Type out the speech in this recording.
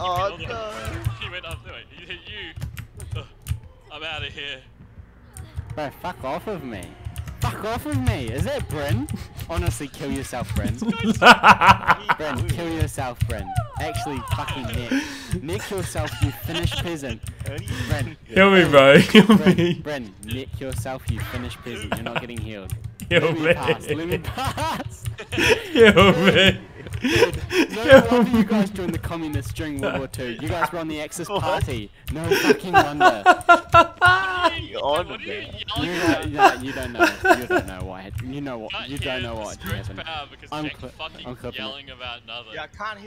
Oh no! He went up. Wait, he hit you. I'm out of here. Bro, fuck off of me. Fuck off of me. Is it Bryn? Honestly, kill yourself, Bryn. Bryn, kill yourself, Bryn. Actually, fucking Nick. Nick yourself, you Finnish peasant. Bryn. Heal me, bro. Heal Bryn, me. Bryn, Nick yourself, you Finnish peasant. You're not getting healed. Heal Let me me. pass. Let me pass. Heal me. No wonder you guys joined the communists during World War II. You guys were on the Axis party. No fucking wonder. You on What are you man? You, yelling know, about? you don't know. You don't know why. You know what. You don't know the what stretch happened. power because I'm Jack cli- fucking I'm clipping it. yelling about another. Yeah, I can't hear.